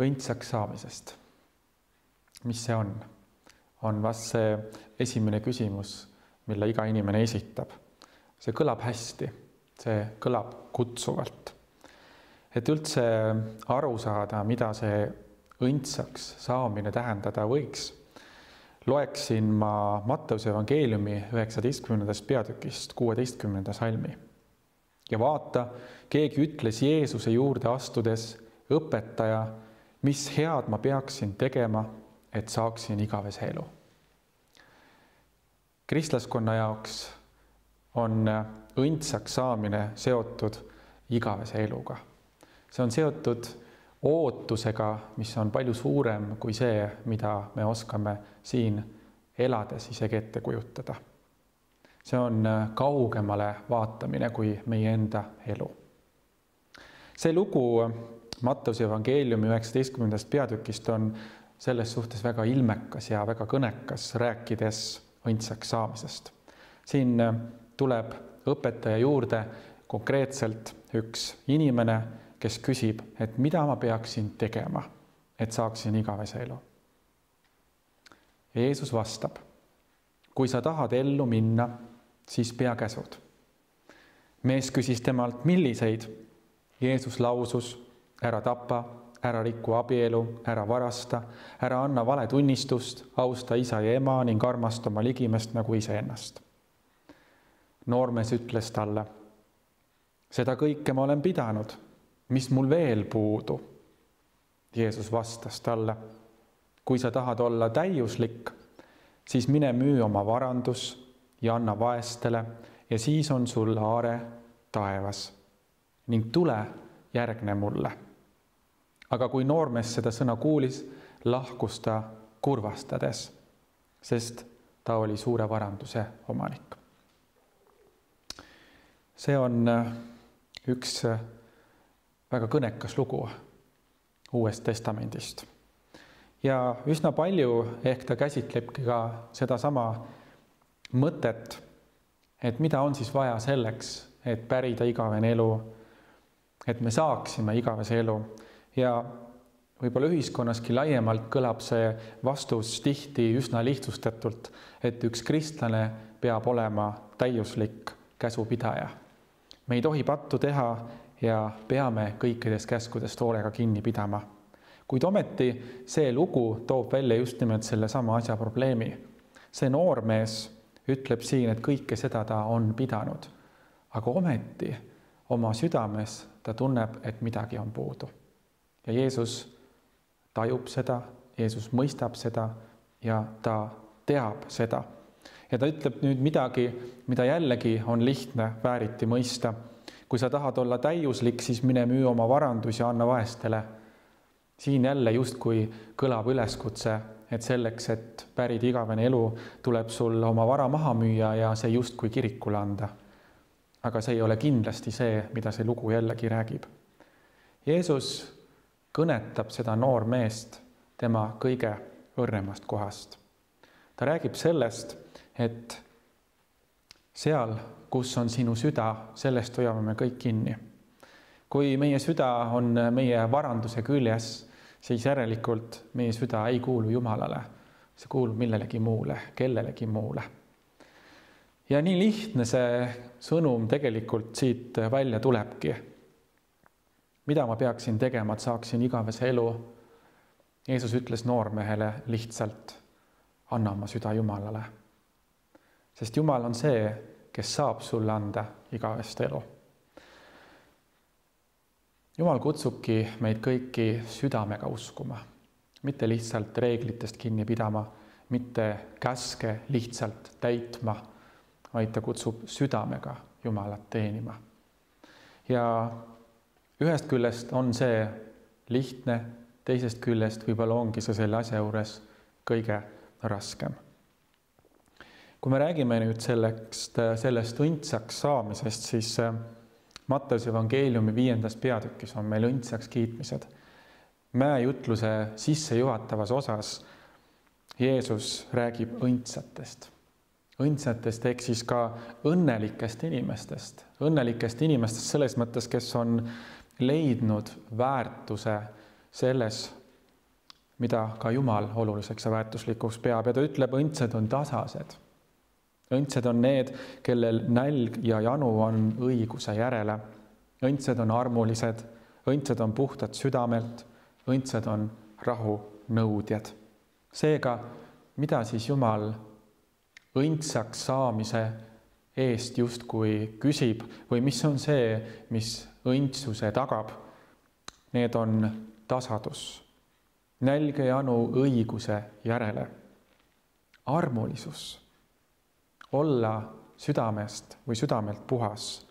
õndsaks saamisest. mis see on? on vast see esimene küsimus, mille iga inimene esitab. see kõlab hästi, see kõlab kutsuvalt. et üldse aru saada, mida see õndsaks saamine tähendada võiks, loeksin ma Matteuse evangeeliumi üheksateistkümnendast peatükist kuueteistkümnenda salmi. ja vaata, keegi ütles Jeesuse juurde astudes, õpetaja, mis head ma peaksin tegema, et saaksin igavese elu. kristlaskonna jaoks on õndsaks saamine seotud igavese eluga. see on seotud ootusega, mis on palju suurem kui see, mida me oskame siin elades isegi ette kujutada. see on kaugemale vaatamine kui meie enda elu. see lugu Matteuse evangeeliumi üheksateistkümnendast peatükist on selles suhtes väga ilmekas ja väga kõnekas, rääkides õndsaks saamisest. siin tuleb õpetaja juurde konkreetselt üks inimene, kes küsib, et mida ma peaksin tegema, et saaksin igavese elu. Jeesus vastab, kui sa tahad ellu minna, siis pea käsud. mees küsis temalt, milliseid. Jeesus lausus, ära tapa, ära riku abielu, ära varasta, ära anna valetunnistust, austa isa ja ema ning armasta oma ligimest nagu iseennast. noormees ütles talle, seda kõike ma olen pidanud, mis mul veel puudu? Jeesus vastas talle, kui sa tahad olla täiuslik, siis mine müü oma varandus ja anna vaestele ja siis on sul aare taevas ning tule, järgne mulle aga kui noormees seda sõna kuulis, lahkus ta kurvastades, sest ta oli suure varanduse omanik. see on äh, üks äh, väga kõnekas lugu Uuest Testamendist. ja üsna palju ehk ta käsitlebki ka sedasama mõtet, et mida on siis vaja selleks, et pärida igavene elu, et me saaksime igavese elu ja võib-olla ühiskonnaski laiemalt kõlab see vastus tihti üsna lihtsustatult, et üks kristlane peab olema täiuslik käsupidaja. me ei tohi pattu teha ja peame kõikidest käskudest hoolega kinni pidama. kuid ometi see lugu toob välja just nimelt sellesama asja probleemi. see noormees ütleb siin, et kõike seda ta on pidanud, aga ometi oma südames ta tunneb, et midagi on puudu ja Jeesus tajub seda, Jeesus mõistab seda ja ta teab seda. ja ta ütleb nüüd midagi, mida jällegi on lihtne vääriti mõista. kui sa tahad olla täiuslik, siis mine müü oma varandus ja anna vaestele. siin jälle justkui kõlab üleskutse, et selleks, et pärida igavene elu, tuleb sul oma vara maha müüa ja see justkui kirikule anda. aga see ei ole kindlasti see, mida see lugu jällegi räägib. Jeesus kõnetab seda noormeest tema kõige õrnemast kohast. ta räägib sellest, et seal, kus on sinu süda, sellest hoiame me kõik kinni. kui meie süda on meie varanduse küljes, siis järelikult meie süda ei kuulu Jumalale, see kuulub millelegi muule, kellelegi muule. ja nii lihtne see sõnum tegelikult siit välja tulebki mida ma peaksin tegema, et saaksin igavese elu? Jeesus ütles noormehele lihtsalt, anna oma süda Jumalale. sest Jumal on see, kes saab sulle anda igavest elu. Jumal kutsubki meid kõiki südamega uskuma, mitte lihtsalt reeglitest kinni pidama, mitte käske lihtsalt täitma, vaid ta kutsub südamega Jumalat teenima. ja ühest küljest on see lihtne, teisest küljest võib-olla ongi see selle asja juures kõige raskem. kui me räägime nüüd sellest, sellest õndsaks saamisest, siis äh, Matteuse evangeeliumi viiendas peatükis on meil õndsaks kiitmised. mäejutluse sissejuhatavas osas Jeesus räägib õndsatest, õndsatest ehk siis ka õnnelikest inimestest, õnnelikest inimestest selles mõttes, kes on leidnud väärtuse selles, mida ka Jumal oluliseks ja väärtuslikuks peab ja ta ütleb, õndsad on tasased. õndsad on need, kellel nälg ja janu on õiguse järele. õndsad on armulised, õndsad on puhtad südamelt, õndsad on rahunõudjad. seega, mida siis Jumal õndsaks saamise eest justkui küsib või mis on see, mis õndsuse tagab? Need on tasadus nälge janu õiguse järele, armulisus, olla südamest või südamelt puhas,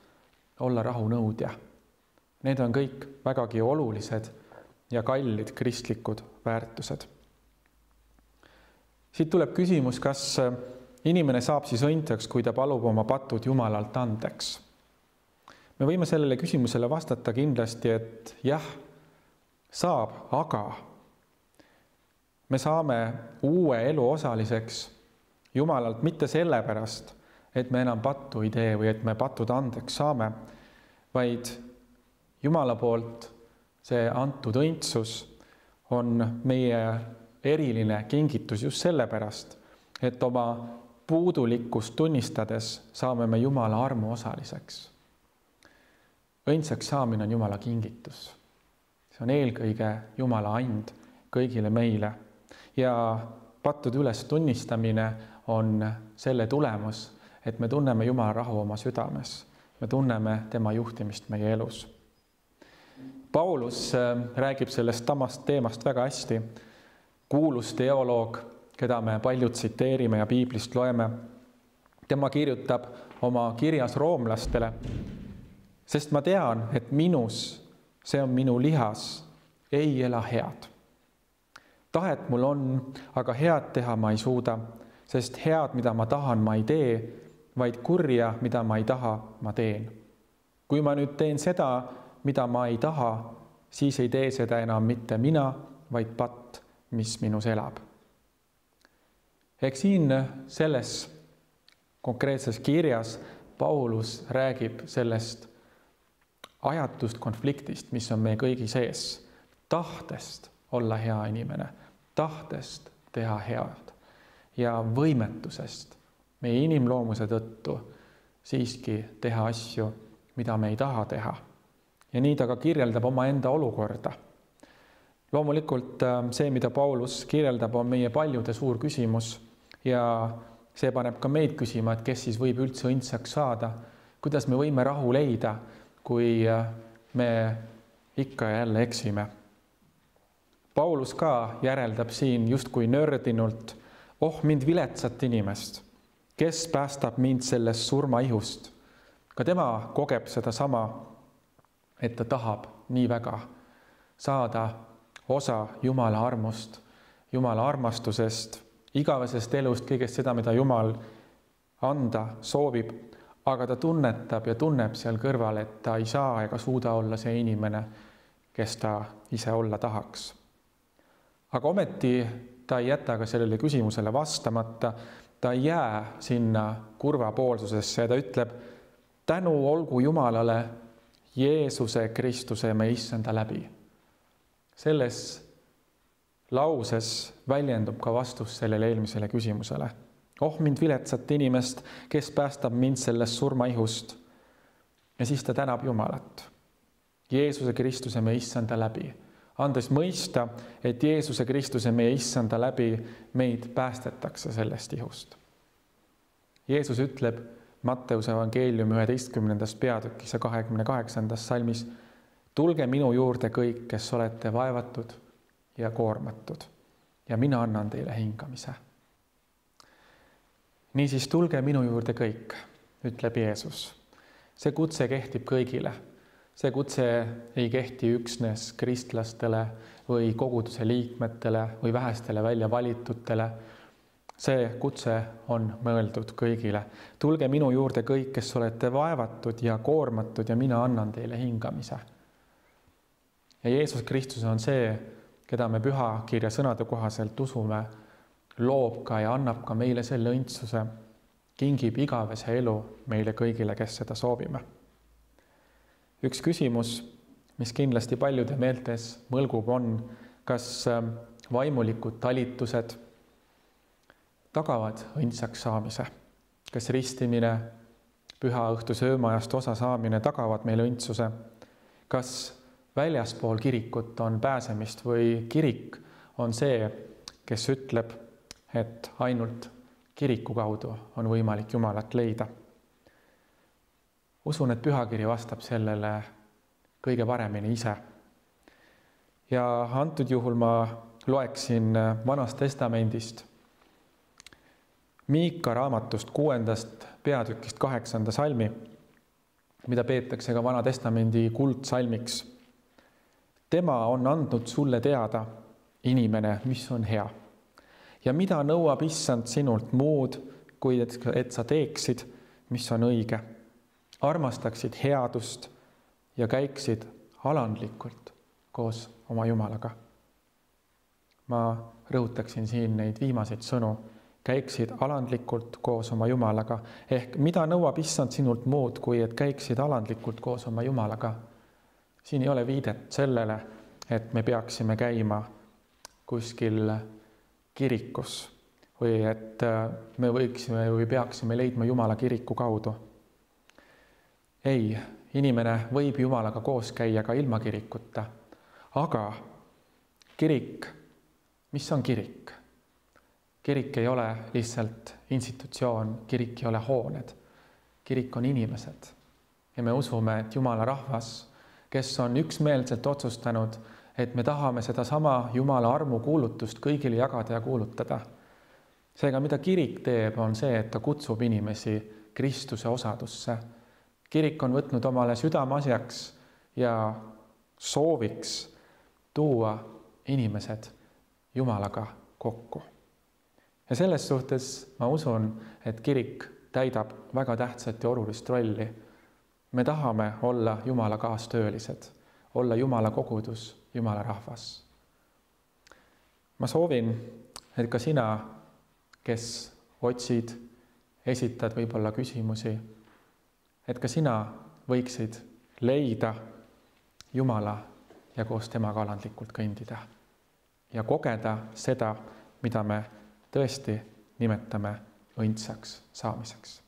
olla rahunõudja. Need on kõik vägagi olulised ja kallid kristlikud väärtused. siit tuleb küsimus, kas inimene saab siis õndsaks, kui ta palub oma patud Jumalalt andeks? me võime sellele küsimusele vastata kindlasti, et jah, saab, aga me saame uue elu osaliseks Jumalalt mitte sellepärast, et me enam pattu ei tee või et me patud andeks saame, vaid Jumala poolt see antud õndsus on meie eriline kingitus just sellepärast, et oma puudulikkust tunnistades saame me Jumala armu osaliseks. õndsaks saamine on Jumala kingitus. see on eelkõige Jumala and kõigile meile ja pattude üles tunnistamine on selle tulemus, et me tunneme Jumala rahu oma südames, me tunneme tema juhtimist meie elus. Paulus äh, räägib sellest samast teemast väga hästi. kuulus teoloog, keda me paljud tsiteerime ja piiblist loeme. tema kirjutab oma kirjas roomlastele, sest ma tean, et minus, see on minu lihas, ei ela head tahet mul on, aga head teha ma ei suuda, sest head, mida ma tahan, ma ei tee, vaid kurja, mida ma ei taha, ma teen. kui ma nüüd teen seda, mida ma ei taha, siis ei tee seda enam mitte mina, vaid patt, mis minus elab. Eks siin selles konkreetses kirjas Paulus räägib sellest ajatust konfliktist, mis on meie kõigi sees, tahtest olla hea inimene tahtest teha head ja võimetusest meie inimloomuse tõttu siiski teha asju, mida me ei taha teha. ja nii ta ka kirjeldab omaenda olukorda. loomulikult äh, see, mida Paulus kirjeldab, on meie paljude suur küsimus ja see paneb ka meid küsima, et kes siis võib üldse õndsaks saada, kuidas me võime rahu leida, kui äh, me ikka ja jälle eksime? Paulus ka järeldab siin justkui nördinult, oh mind viletsat inimest, kes päästab mind sellest surmaihust. ka tema kogeb sedasama, et ta tahab nii väga saada osa Jumala armust, Jumala armastusest, igavesest elust, kõigest seda, mida Jumal anda soovib, aga ta tunnetab ja tunneb seal kõrval, et ta ei saa ega suuda olla see inimene, kes ta ise olla tahaks aga ometi ta ei jäta ka sellele küsimusele vastamata. ta ei jää sinna kurvapoolsusesse ja ta ütleb tänu olgu Jumalale Jeesuse Kristuse, me issanda läbi. selles lauses väljendub ka vastus sellele eelmisele küsimusele. oh mind viletsat inimest, kes päästab mind sellest surmaihust. ja siis ta tänab Jumalat. Jeesuse Kristuse, me issanda läbi andes mõista, et Jeesuse Kristuse, meie issanda läbi meid päästetakse sellest ihust. Jeesus ütleb Matteuse evangeeliumi üheteistkümnendas peatükis ja kahekümne kaheksandas salmis. tulge minu juurde kõik, kes olete vaevatud ja koormatud ja mina annan teile hingamise. niisiis tulge minu juurde kõik, ütleb Jeesus. see kutse kehtib kõigile see kutse ei kehti üksnes kristlastele või koguduse liikmetele või vähestele välja valitutele. see kutse on mõeldud kõigile. tulge minu juurde kõik, kes olete vaevatud ja koormatud ja mina annan teile hingamise. ja Jeesus Kristus on see, keda me pühakirja sõnade kohaselt usume, loob ka ja annab ka meile selle õndsuse, kingib igavese elu meile kõigile, kes seda soovime üks küsimus, mis kindlasti paljude meeltes mõlgub, on, kas ähm, vaimulikud talitused tagavad õndsaks saamise. kas ristimine, püha õhtu söömaajast osa saamine tagavad meile õndsuse? kas väljaspool kirikut on pääsemist või kirik on see, kes ütleb, et ainult kiriku kaudu on võimalik Jumalat leida. usun, et pühakiri vastab sellele kõige paremini ise. ja antud juhul ma loeksin Vanast Testamendist Miika raamatust kuuendast peatükist kaheksanda salmi, mida peetakse ka Vana Testamendi kuldsalmiks. Tema on andnud sulle teada, inimene, mis on hea ja mida nõuab issand sinult muud, kui et, et sa teeksid, mis on õige, armastaksid headust ja käiksid alandlikult koos oma Jumalaga. ma rõhutaksin siin neid viimaseid sõnu, käiksid alandlikult koos oma Jumalaga ehk mida nõuab issand sinult muud, kui et käiksid alandlikult koos oma Jumalaga. Siin ei ole viidet sellele, et me peaksime käima kuskil kirikus või et äh, me võiksime või peaksime leidma Jumala kiriku kaudu. ei, inimene võib Jumalaga koos käia ka ilma kirikuta, aga kirik, mis on kirik? kirik ei ole lihtsalt institutsioon, kirik ei ole hooned, kirik on inimesed ja me usume, et Jumala rahvas, kes on üksmeelselt otsustanud et me tahame sedasama Jumala armukuulutust kõigile jagada ja kuulutada. seega, mida kirik teeb, on see, et ta kutsub inimesi Kristuse osadusse. kirik on võtnud omale südameasjaks ja sooviks tuua inimesed Jumalaga kokku. ja selles suhtes ma usun, et kirik täidab väga tähtsat ja olulist rolli. Me tahame olla Jumala kaastöölised, olla Jumala kogudus Jumala rahvas. ma soovin, et ka sina, kes otsid, esitad võib-olla küsimusi, et ka sina võiksid leida Jumala ja koos temaga alandlikult kõndida ja kogeda seda, mida me tõesti nimetame õndsaks saamiseks